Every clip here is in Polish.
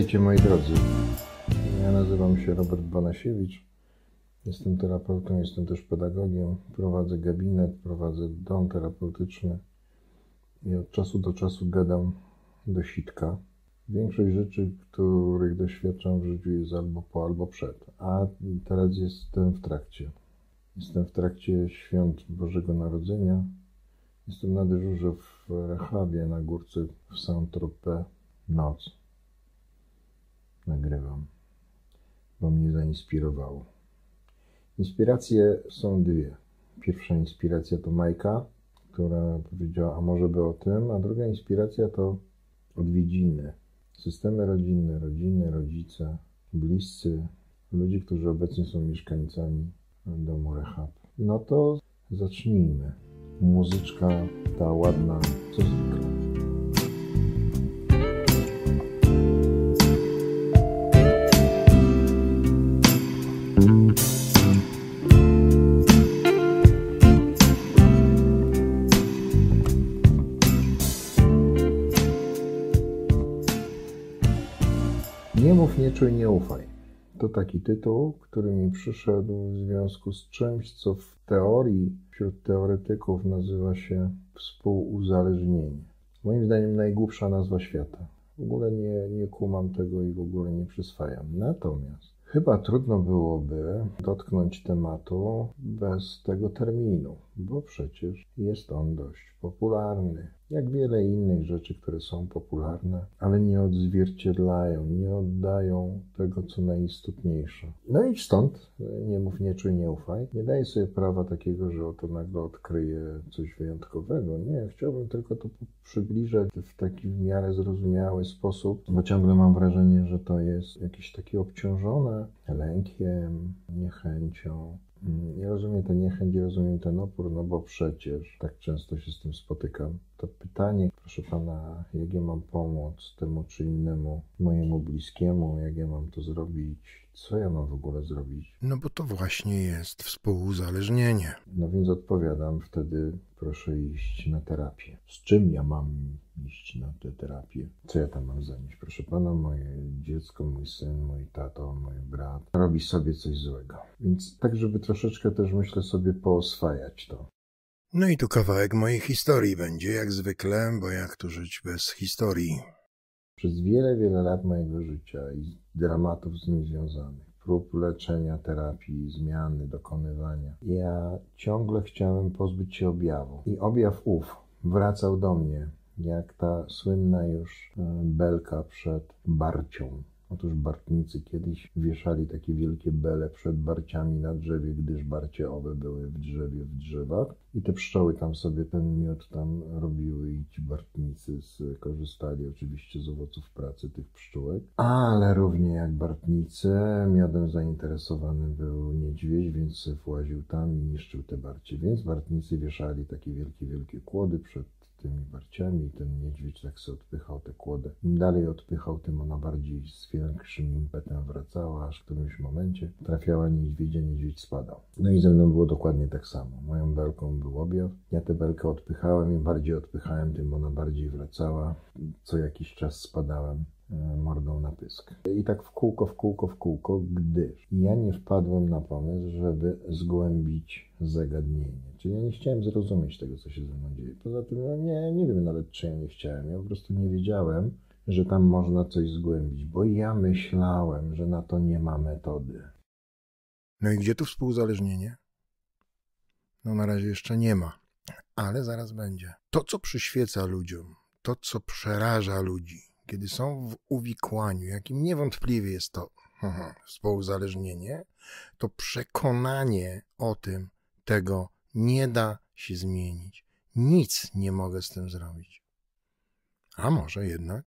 Witajcie moi drodzy. Ja nazywam się Robert Banasiewicz. Jestem terapeutą, jestem też pedagogiem. Prowadzę gabinet, prowadzę dom terapeutyczny i od czasu do czasu gadam do sitka. Większość rzeczy, których doświadczam w życiu jest albo po, albo przed, a teraz jestem w trakcie. Jestem w trakcie świąt Bożego Narodzenia. Jestem na dyżurze w Rechawie na górce w Saint-Tropez noc. Nagrywam, bo mnie zainspirowało. Inspiracje są dwie. Pierwsza inspiracja to Majka, która powiedziała, a może by o tym, a druga inspiracja to odwiedziny. Systemy rodzinne, rodziny, rodzice, bliscy, ludzie, którzy obecnie są mieszkańcami domu Rehab. No to zacznijmy. Muzyczka ta ładna, co zwykle. Nie mów, nie czuj, nie ufaj. To taki tytuł, który mi przyszedł w związku z czymś, co w teorii wśród teoretyków nazywa się współuzależnienie. Moim zdaniem najgłupsza nazwa świata. W ogóle nie, nie kumam tego i w ogóle nie przyswajam. Natomiast chyba trudno byłoby dotknąć tematu bez tego terminu, bo przecież jest on dość popularny. Jak wiele innych rzeczy, które są popularne, ale nie odzwierciedlają, nie oddają tego, co najistotniejsze. No i stąd, nie mów, nie czuj, nie ufaj, nie daję sobie prawa takiego, że oto nagle odkryję coś wyjątkowego. Nie, chciałbym tylko to przybliżać w taki w miarę zrozumiały sposób, bo ciągle mam wrażenie, że to jest jakieś takie obciążone lękiem, niechęcią, ja rozumiem tę niechęć, rozumiem ten opór, no bo przecież tak często się z tym spotykam. To pytanie, proszę pana, jak ja mam pomóc temu czy innemu, mojemu bliskiemu, jak ja mam to zrobić, co ja mam w ogóle zrobić? No bo to właśnie jest współuzależnienie. No więc odpowiadam wtedy, proszę iść na terapię. Z czym ja mam iść na tę terapię? Co ja tam mam zanieść? Proszę pana, moje dziecko, mój syn, mój tato, mój brat robi sobie coś złego. Więc tak, żeby troszeczkę też myślę sobie pooswajać to. No i tu kawałek mojej historii będzie, jak zwykle, bo jak tu żyć bez historii? Przez wiele, wiele lat mojego życia i dramatów z nim związanych, prób leczenia, terapii, zmiany, dokonywania, ja ciągle chciałem pozbyć się objawu. I objaw ów wracał do mnie, jak ta słynna już e, belka przed barcią. Otóż bartnicy kiedyś wieszali takie wielkie bele przed barciami na drzewie, gdyż barcie owe były w drzewie, w drzewach. I te pszczoły tam sobie ten miód tam robiły i ci bartnicy korzystali oczywiście z owoców pracy tych pszczółek. Ale równie jak bartnicy, miodem zainteresowany był niedźwiedź, więc właził tam i niszczył te barcie. Więc bartnicy wieszali takie wielkie, wielkie kłody przed tymi barciami ten niedźwiedź tak sobie odpychał tę kłodę. Im dalej odpychał, tym ona bardziej z większym impetem wracała, aż w którymś momencie trafiała niedźwiedzia, niedźwiedź spadał. No i ze mną było dokładnie tak samo. Moją belką był objaw. Ja tę belkę odpychałem, im bardziej odpychałem, tym ona bardziej wracała. Co jakiś czas spadałem mordą na pysk. I tak w kółko, w kółko, w kółko, gdyż ja nie wpadłem na pomysł, żeby zgłębić zagadnienie. Czyli ja nie chciałem zrozumieć tego, co się ze mną dzieje. Poza tym, no nie, nie wiem nawet, czy ja nie chciałem. Ja po prostu nie wiedziałem, że tam można coś zgłębić, bo ja myślałem, że na to nie ma metody. No i gdzie tu współzależnienie? No na razie jeszcze nie ma, ale zaraz będzie. To, co przyświeca ludziom, to, co przeraża ludzi, kiedy są w uwikłaniu, jakim niewątpliwie jest to współuzależnienie, to przekonanie o tym, tego nie da się zmienić. Nic nie mogę z tym zrobić. A może jednak?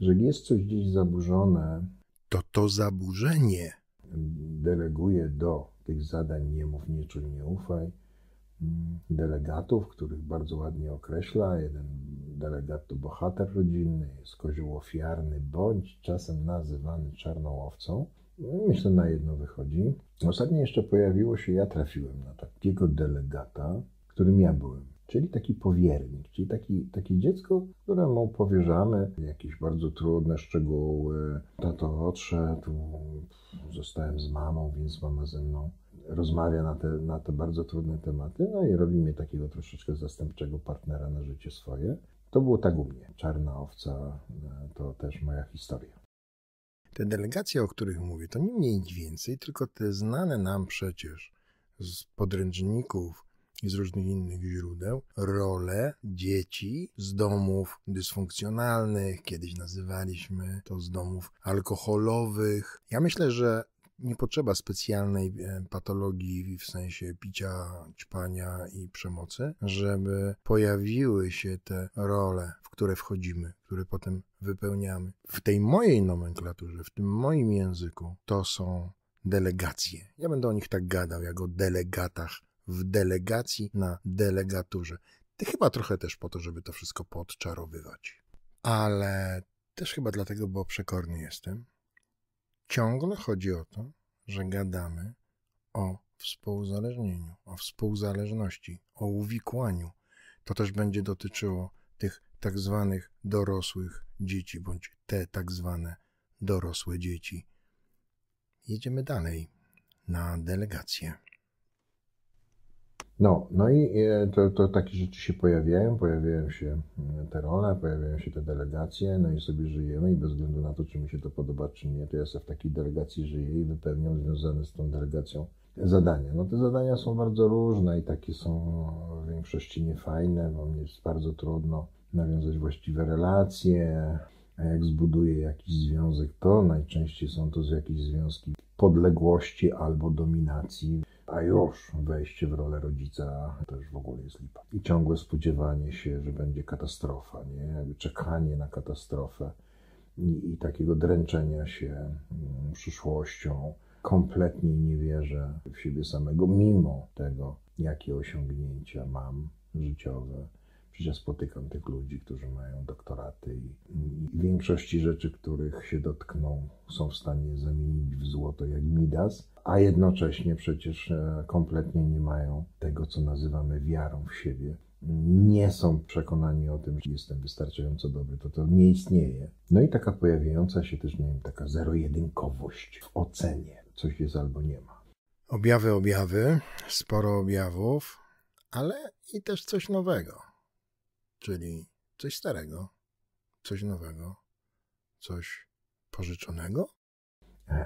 Że jest coś gdzieś zaburzone. To to zaburzenie deleguje do tych zadań nie mów, nie czuj, nie ufaj delegatów, których bardzo ładnie określa. Jeden delegat to bohater rodzinny, jest kozioł ofiarny, bądź czasem nazywany czarną owcą. No myślę, na jedno wychodzi. Ostatnio jeszcze pojawiło się, ja trafiłem na takiego delegata, którym ja byłem. czyli taki powiernik, czyli taki, takie dziecko, któremu powierzamy jakieś bardzo trudne szczegóły. Tato odszedł, zostałem z mamą, więc mama ze mną rozmawia na te, na te bardzo trudne tematy, no i robi mnie takiego troszeczkę zastępczego partnera na życie swoje. To było tak u mnie. Czarna owca to też moja historia. Te delegacje, o których mówię, to nie mniej więcej, tylko te znane nam przecież z podręczników i z różnych innych źródeł role dzieci z domów dysfunkcjonalnych, kiedyś nazywaliśmy to z domów alkoholowych. Ja myślę, że nie potrzeba specjalnej e, patologii w sensie picia, ćpania i przemocy, żeby pojawiły się te role, w które wchodzimy, które potem wypełniamy. W tej mojej nomenklaturze, w tym moim języku, to są delegacje. Ja będę o nich tak gadał, jak o delegatach w delegacji na delegaturze. Ty chyba trochę też po to, żeby to wszystko podczarowywać. Ale też chyba dlatego, bo przekorny jestem. Ciągle chodzi o to, że gadamy o współzależnieniu, o współzależności, o uwikłaniu. To też będzie dotyczyło tych tak zwanych dorosłych dzieci, bądź te tak zwane dorosłe dzieci. Jedziemy dalej na delegację. No, no i e, to, to takie rzeczy się pojawiają, pojawiają się mm, te role, pojawiają się te delegacje, no i sobie żyjemy i bez względu na to, czy mi się to podoba, czy nie, to ja sobie w takiej delegacji żyję i wypełniam związane z tą delegacją zadania. No te zadania są bardzo różne i takie są w większości niefajne, bo mnie jest bardzo trudno nawiązać właściwe relacje, a jak zbuduję jakiś związek, to najczęściej są to jakieś związki podległości albo dominacji a już wejście w rolę rodzica to już w ogóle jest lipa. I ciągłe spodziewanie się, że będzie katastrofa, nie? Jakby czekanie na katastrofę i, i takiego dręczenia się mm, przyszłością. Kompletnie nie wierzę w siebie samego, mimo tego, jakie osiągnięcia mam życiowe. Przecież spotykam tych ludzi, którzy mają doktoraty i, i większości rzeczy, których się dotkną, są w stanie zamienić w złoto jak Midas a jednocześnie przecież e, kompletnie nie mają tego, co nazywamy wiarą w siebie. Nie są przekonani o tym, że jestem wystarczająco dobry, to to nie istnieje. No i taka pojawiająca się też, nie wiem, taka zero-jedynkowość w ocenie. Coś jest albo nie ma. Objawy, objawy, sporo objawów, ale i też coś nowego. Czyli coś starego, coś nowego, coś pożyczonego,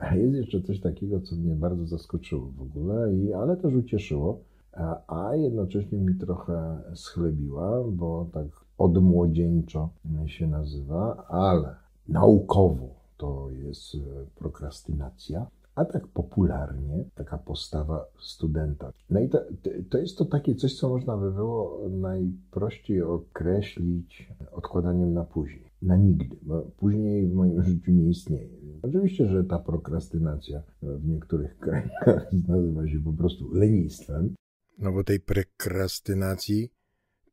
a jest jeszcze coś takiego, co mnie bardzo zaskoczyło w ogóle, i, ale też ucieszyło, a, a jednocześnie mi trochę schlebiła, bo tak odmłodzieńczo się nazywa, ale naukowo to jest e, prokrastynacja, a tak popularnie taka postawa studenta. No i to, to jest to takie coś, co można by było najprościej określić odkładaniem na później. Na nigdy, bo później w moim życiu nie istnieje. Oczywiście, że ta prokrastynacja w niektórych krajach nazywa się po prostu lenistwem. No bo tej prekrastynacji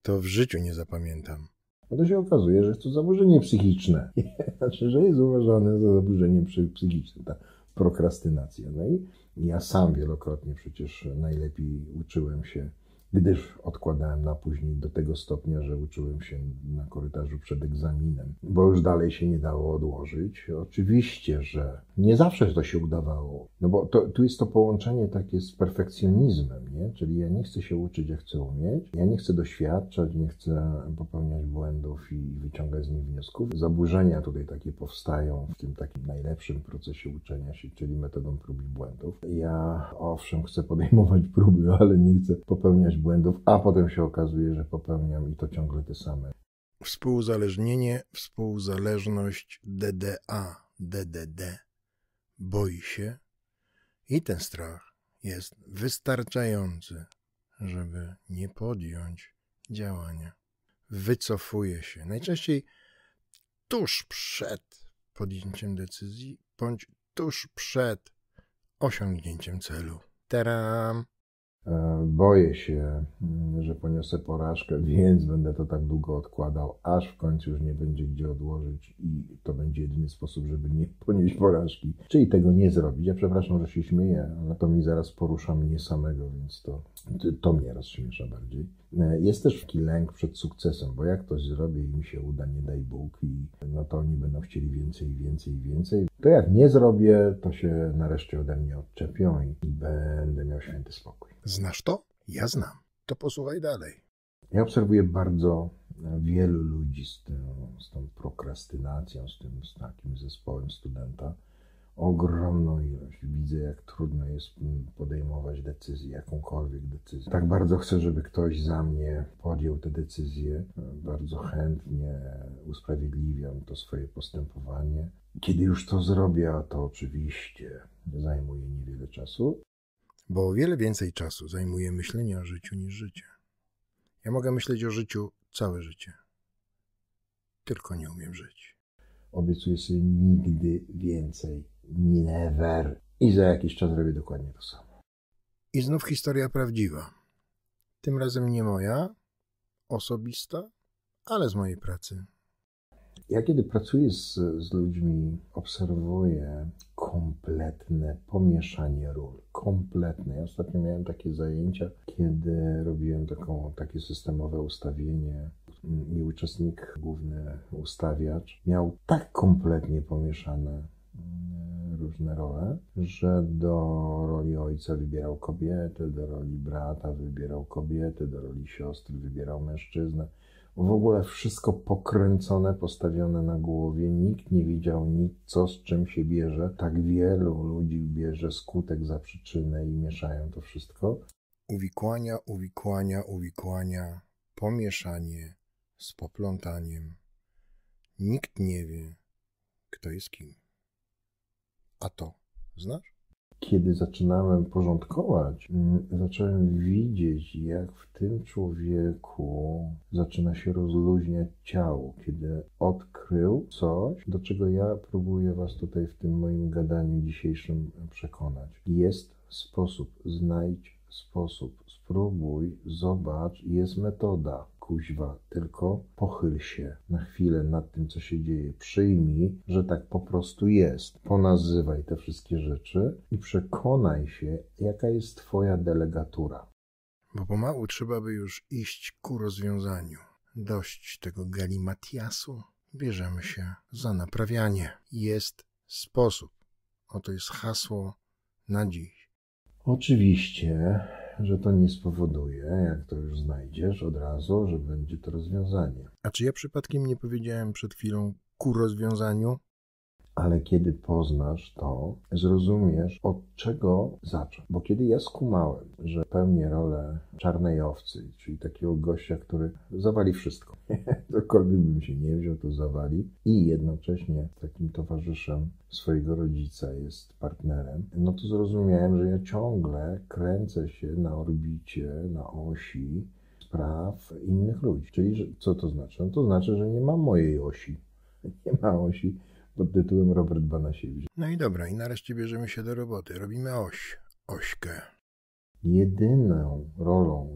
to w życiu nie zapamiętam. No to się okazuje, że jest to zaburzenie psychiczne. Znaczy, że jest uważane za zaburzenie psychiczne, ta prokrastynacja. No i ja sam wielokrotnie przecież najlepiej uczyłem się gdyż odkładałem na później do tego stopnia, że uczyłem się na korytarzu przed egzaminem, bo już dalej się nie dało odłożyć. Oczywiście, że nie zawsze to się udawało, no bo to, tu jest to połączenie takie z perfekcjonizmem, nie? Czyli ja nie chcę się uczyć, ja chcę umieć, ja nie chcę doświadczać, nie chcę popełniać błędów i wyciągać z nich wniosków. Zaburzenia tutaj takie powstają w tym takim najlepszym procesie uczenia się, czyli metodą prób i błędów. Ja owszem chcę podejmować próby, ale nie chcę popełniać błędów, a potem się okazuje, że popełniam i to ciągle te same. Współzależnienie, współzależność DDA, DDD boi się i ten strach jest wystarczający, żeby nie podjąć działania. Wycofuje się najczęściej tuż przed podjęciem decyzji bądź tuż przed osiągnięciem celu. Teram! E, boję się, mm, że poniosę porażkę, więc będę to tak długo odkładał, aż w końcu już nie będzie gdzie odłożyć i to będzie jedyny sposób, żeby nie ponieść porażki. Czyli tego nie zrobić. Ja przepraszam, że się śmieję, ale to mi zaraz porusza mnie samego, więc to, to mnie rozśmiesza bardziej. E, jest też taki lęk przed sukcesem, bo jak ktoś zrobi i mi się uda, nie daj Bóg, i no to oni będą chcieli więcej, więcej, więcej. To jak nie zrobię, to się nareszcie ode mnie odczepią i będę miał święty spokój. Znasz to? Ja znam. To posłuchaj dalej. Ja obserwuję bardzo wielu ludzi z, tym, z tą prokrastynacją, z tym z takim zespołem studenta. Ogromną ilość. Widzę, jak trudno jest podejmować decyzję, jakąkolwiek decyzję. Tak bardzo chcę, żeby ktoś za mnie podjął tę decyzję. Bardzo chętnie usprawiedliwiam to swoje postępowanie. Kiedy już to zrobię, to oczywiście zajmuje niewiele czasu, bo o wiele więcej czasu zajmuje myślenie o życiu niż życie. Ja mogę myśleć o życiu całe życie. Tylko nie umiem żyć. Obiecuję sobie nigdy więcej. Never. I za jakiś czas robię dokładnie to samo. I znów historia prawdziwa. Tym razem nie moja, osobista, ale z mojej pracy. Ja kiedy pracuję z, z ludźmi, obserwuję kompletne pomieszanie ról. Kompletne. Ja ostatnio miałem takie zajęcia, kiedy robiłem taką, takie systemowe ustawienie i uczestnik, główny ustawiacz, miał tak kompletnie pomieszane mm, różne role, że do roli ojca wybierał kobietę, do roli brata wybierał kobietę, do roli siostry wybierał mężczyznę w ogóle wszystko pokręcone, postawione na głowie. Nikt nie widział nic, co z czym się bierze. Tak wielu ludzi bierze skutek za przyczynę i mieszają to wszystko. Uwikłania, uwikłania, uwikłania, pomieszanie z poplątaniem. Nikt nie wie, kto jest kim. A to znasz? Kiedy zaczynałem porządkować, mm, zacząłem widzieć, jak w tym człowieku zaczyna się rozluźniać ciało, kiedy odkrył coś, do czego ja próbuję Was tutaj w tym moim gadaniu dzisiejszym przekonać. Jest sposób, znajdź sposób, spróbuj, zobacz, jest metoda kuźwa, tylko pochyl się na chwilę nad tym, co się dzieje. Przyjmij, że tak po prostu jest. Ponazywaj te wszystkie rzeczy i przekonaj się, jaka jest Twoja delegatura. Bo pomału trzeba by już iść ku rozwiązaniu. Dość tego galimatiasu. Bierzemy się za naprawianie. Jest sposób. Oto jest hasło na dziś. Oczywiście że to nie spowoduje, jak to już znajdziesz od razu, że będzie to rozwiązanie. A czy ja przypadkiem nie powiedziałem przed chwilą ku rozwiązaniu? ale kiedy poznasz to, zrozumiesz, od czego zacząć. Bo kiedy ja skumałem, że pełnię rolę czarnej owcy, czyli takiego gościa, który zawali wszystko, cokolwiek bym się nie wziął, to zawali, i jednocześnie takim towarzyszem swojego rodzica jest partnerem, no to zrozumiałem, że ja ciągle kręcę się na orbicie, na osi spraw innych ludzi. Czyli że, co to znaczy? No to znaczy, że nie ma mojej osi. Nie ma osi pod tytułem Robert Banasiewicz. No i dobra, i nareszcie bierzemy się do roboty. Robimy oś, ośkę. Jedyną rolą,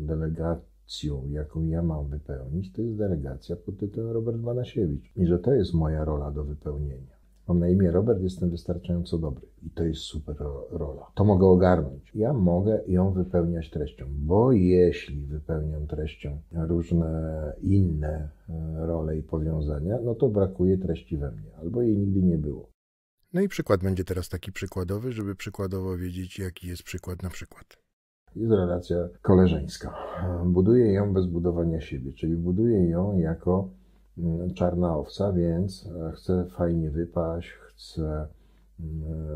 delegacją, jaką ja mam wypełnić, to jest delegacja pod tytułem Robert Banasiewicz. I że to jest moja rola do wypełnienia. Mam na imię Robert, jestem wystarczająco dobry i to jest super rola. To mogę ogarnąć. Ja mogę ją wypełniać treścią, bo jeśli wypełniam treścią różne inne e, role i powiązania, no to brakuje treści we mnie, albo jej nigdy nie było. No i przykład będzie teraz taki przykładowy, żeby przykładowo wiedzieć, jaki jest przykład na przykład. Jest relacja koleżeńska. Buduję ją bez budowania siebie, czyli buduję ją jako Mm, czarna owca, więc e, chcę fajnie wypaść, chcę mm,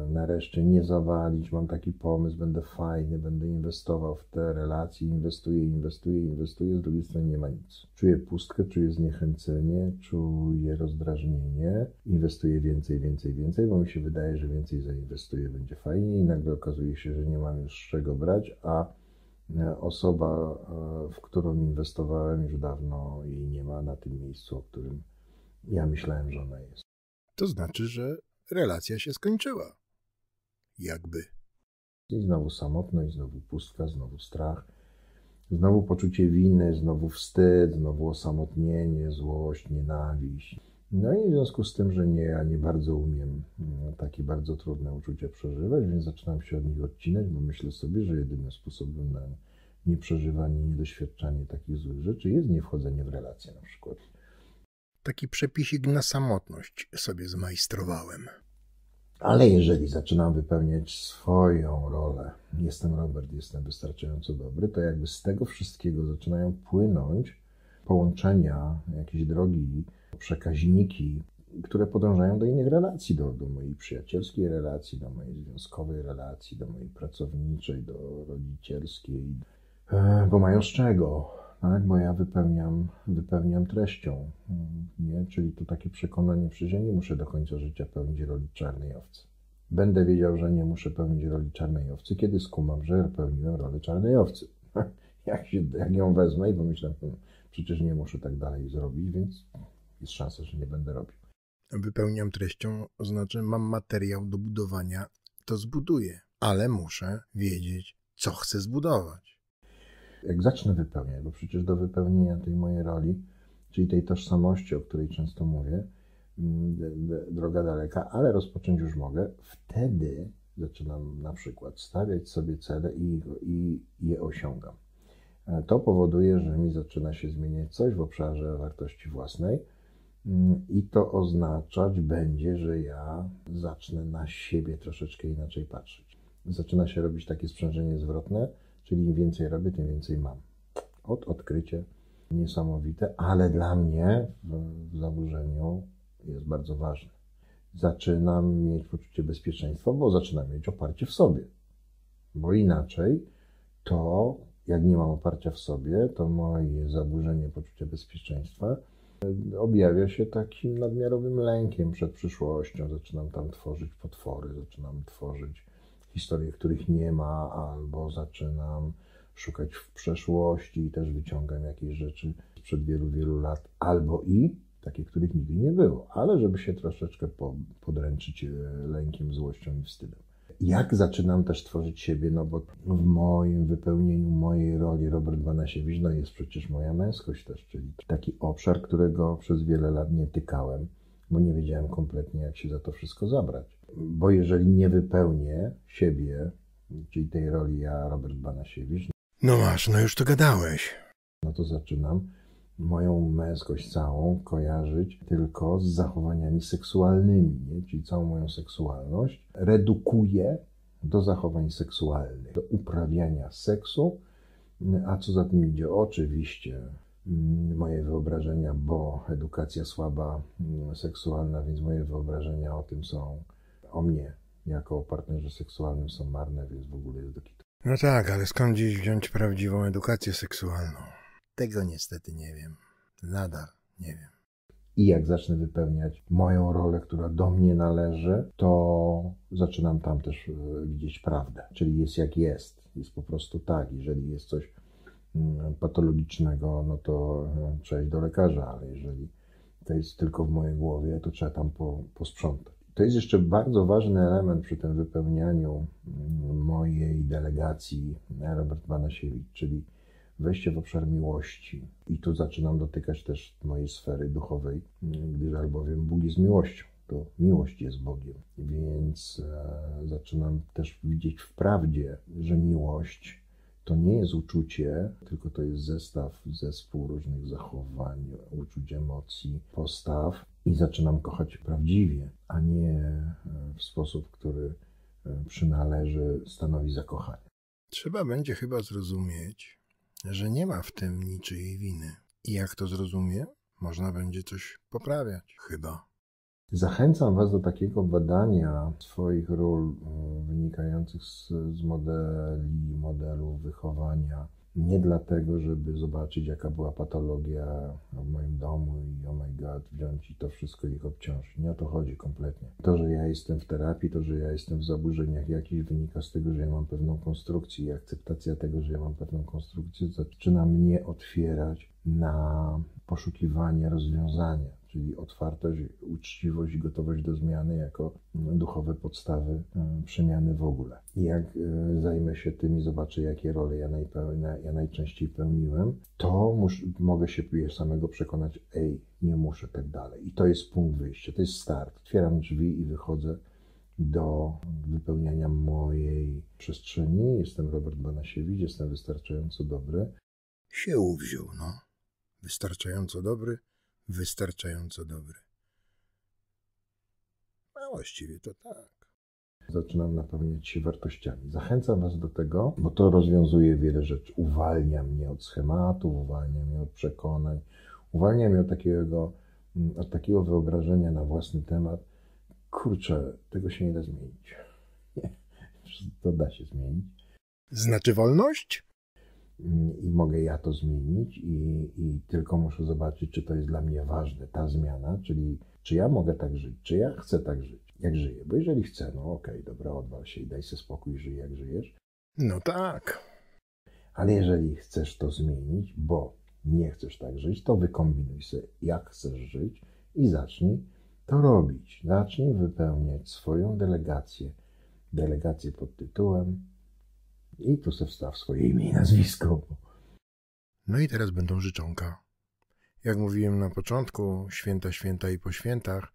nareszcie nie zawalić, mam taki pomysł, będę fajny, będę inwestował w te relacje, inwestuję, inwestuję, inwestuję, z drugiej strony nie ma nic. Czuję pustkę, czuję zniechęcenie, czuję rozdrażnienie, inwestuję więcej, więcej, więcej, bo mi się wydaje, że więcej zainwestuję, będzie fajnie i nagle okazuje się, że nie mam już z czego brać, a osoba, e, w którą inwestowałem już dawno jej nie ma na tym miejscu, o którym ja myślałem, że ona jest. To znaczy, że relacja się skończyła. Jakby. I znowu samotność, znowu pustka, znowu strach, znowu poczucie winy, znowu wstyd, znowu osamotnienie, złość, nienawiść. No i w związku z tym, że nie, ja nie bardzo umiem mm, takie bardzo trudne uczucia przeżywać, więc zaczynam się od nich odcinać, bo myślę sobie, że jedynym sposobem na nieprzeżywanie, niedoświadczanie takich złych rzeczy jest nie wchodzenie w relacje na przykład. Taki przepisik na samotność sobie zmajstrowałem. Ale jeżeli zaczynam wypełniać swoją rolę, jestem Robert, jestem wystarczająco dobry, to jakby z tego wszystkiego zaczynają płynąć połączenia, jakieś drogi, przekaźniki, które podążają do innych relacji, do, do mojej przyjacielskiej relacji, do mojej związkowej relacji, do mojej pracowniczej, do rodzicielskiej, e, bo mają z czego, tak? bo ja wypełniam, wypełniam treścią, nie? czyli to takie przekonanie, że nie muszę do końca życia pełnić roli czarnej owcy. Będę wiedział, że nie muszę pełnić roli czarnej owcy, kiedy skumam, że pełniłem rolę czarnej owcy. Jak, się, jak ją wezmę i pomyślę, hmm, przecież nie muszę tak dalej zrobić, więc jest szansa, że nie będę robił. Wypełniam treścią, znaczy mam materiał do budowania, to zbuduję, ale muszę wiedzieć, co chcę zbudować. Jak zacznę wypełniać, bo przecież do wypełnienia tej mojej roli, czyli tej tożsamości, o której często mówię, mm, droga daleka, ale rozpocząć już mogę, wtedy zaczynam na przykład stawiać sobie cele i, i je osiągam. E, to powoduje, że mi zaczyna się zmieniać coś w obszarze wartości własnej, Mm, I to oznaczać będzie, że ja zacznę na siebie troszeczkę inaczej patrzeć. Zaczyna się robić takie sprzężenie zwrotne, czyli im więcej robię, tym więcej mam. Od odkrycie niesamowite, ale dla mnie w zaburzeniu jest bardzo ważne. Zaczynam mieć poczucie bezpieczeństwa, bo zaczynam mieć oparcie w sobie. Bo inaczej to, jak nie mam oparcia w sobie, to moje zaburzenie poczucia bezpieczeństwa objawia się takim nadmiarowym lękiem przed przyszłością. Zaczynam tam tworzyć potwory, zaczynam tworzyć historie, których nie ma, albo zaczynam szukać w przeszłości i też wyciągam jakieś rzeczy sprzed wielu, wielu lat, albo i takie, których nigdy nie było, ale żeby się troszeczkę podręczyć e, lękiem, złością i wstydem. Jak zaczynam też tworzyć siebie, no bo w moim wypełnieniu mojej roli Robert Banasiewicz, no jest przecież moja męskość też, czyli taki obszar, którego przez wiele lat nie tykałem, bo nie wiedziałem kompletnie, jak się za to wszystko zabrać. Bo jeżeli nie wypełnię siebie, czyli tej roli ja, Robert Banasiewicz... No masz, no już to gadałeś. No to zaczynam moją męskość całą kojarzyć tylko z zachowaniami seksualnymi, nie? czyli całą moją seksualność redukuję do zachowań seksualnych, do uprawiania seksu, a co za tym idzie, oczywiście mm, moje wyobrażenia, bo edukacja słaba mm, seksualna, więc moje wyobrażenia o tym są, o mnie jako o partnerze seksualnym są marne, więc w ogóle jest do kitu. No tak, ale skąd dziś wziąć prawdziwą edukację seksualną? Tego niestety nie wiem. Nadal nie wiem. I jak zacznę wypełniać moją rolę, która do mnie należy, to zaczynam tam też e, widzieć prawdę. Czyli jest jak jest. Jest po prostu tak. Jeżeli jest coś mm, patologicznego, no to e, trzeba iść do lekarza, ale jeżeli to jest tylko w mojej głowie, to trzeba tam po, posprzątać. To jest jeszcze bardzo ważny element przy tym wypełnianiu mojej delegacji Robert Banasiewicz, czyli wejście w obszar miłości. I tu zaczynam dotykać też mojej sfery duchowej, gdyż albowiem Bóg jest miłością. To miłość jest Bogiem, więc e, zaczynam też widzieć w prawdzie, że miłość to nie jest uczucie, tylko to jest zestaw, zespół różnych zachowań, uczuć, emocji, postaw i zaczynam kochać prawdziwie, a nie e, w sposób, który e, przynależy stanowi zakochanie. Trzeba będzie chyba zrozumieć, że nie ma w tym niczyjej winy. I jak to zrozumie, można będzie coś poprawiać, chyba. Zachęcam Was do takiego badania swoich ról e, wynikających z, z modeli, modelu wychowania nie dlatego, żeby zobaczyć, jaka była patologia w moim domu i oh my god, wziąć i to wszystko ich obciążyć. Nie o to chodzi kompletnie. To, że ja jestem w terapii, to, że ja jestem w zaburzeniach jakichś wynika z tego, że ja mam pewną konstrukcję i akceptacja tego, że ja mam pewną konstrukcję zaczyna mnie otwierać na poszukiwanie rozwiązania. Czyli otwartość, uczciwość i gotowość do zmiany jako duchowe podstawy e, przemiany w ogóle. I jak e, zajmę się tym i zobaczę, jakie role ja, ja najczęściej pełniłem, to mus, mogę się samego przekonać, ej, nie muszę tak dalej. I to jest punkt wyjścia, to jest start. Otwieram drzwi i wychodzę do wypełniania mojej przestrzeni. Jestem Robert Banasiewicz, jestem wystarczająco dobry. Się uwziął, no. Wystarczająco dobry, wystarczająco dobry. A właściwie to tak. Zaczynam napełniać się wartościami. Zachęcam Was do tego, bo to rozwiązuje wiele rzeczy. Uwalnia mnie od schematów, uwalnia mnie od przekonań, uwalnia mnie od takiego, od takiego wyobrażenia na własny temat. Kurczę, tego się nie da zmienić. Nie, to da się zmienić. Znaczy wolność? I mogę ja to zmienić i, i, tylko muszę zobaczyć, czy to jest dla mnie ważne, ta zmiana, czyli czy ja mogę tak żyć, czy ja chcę tak żyć, jak żyję. Bo jeżeli chcę, no okej, okay, dobra, odwal się i daj sobie spokój, żyj jak żyjesz. No tak. Ale jeżeli chcesz to zmienić, bo nie chcesz tak żyć, to wykombinuj sobie, jak chcesz żyć i zacznij to robić. Zacznij wypełniać swoją delegację, delegację pod tytułem i tu se wstaw swoje imię i nazwisko. No i teraz będą życzonka. Jak mówiłem na początku, święta, święta i po świętach,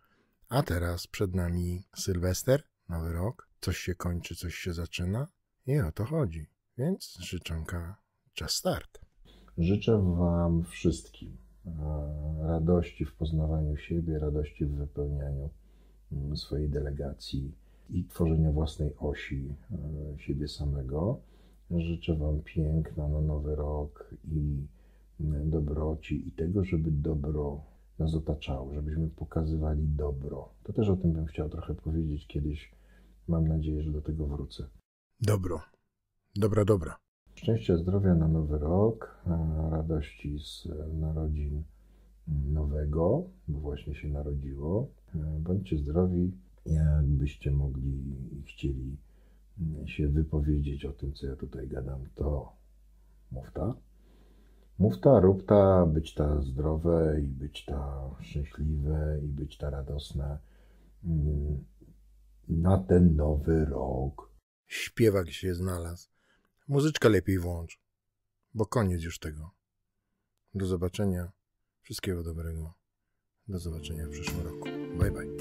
a teraz przed nami Sylwester, Nowy Rok, coś się kończy, coś się zaczyna i o to chodzi. Więc życzonka, czas start. Życzę Wam wszystkim radości w poznawaniu siebie, radości w wypełnianiu mm, swojej delegacji i tworzenia własnej osi e, siebie samego. Życzę Wam piękna na nowy rok i dobroci i tego, żeby dobro nas otaczało, żebyśmy pokazywali dobro. To też o tym bym chciał trochę powiedzieć kiedyś. Mam nadzieję, że do tego wrócę. Dobro. Dobra, dobra. Szczęścia, zdrowia na nowy rok, radości z narodzin nowego, bo właśnie się narodziło. Bądźcie zdrowi, jakbyście mogli i chcieli się wypowiedzieć o tym, co ja tutaj gadam, to mów ta. Mów ta, rób ta, być ta zdrowe i być ta szczęśliwe i być ta radosne mm, na ten nowy rok. Śpiewak się znalazł. Muzyczkę lepiej włącz, bo koniec już tego. Do zobaczenia. Wszystkiego dobrego. Do zobaczenia w przyszłym roku. Bye bye.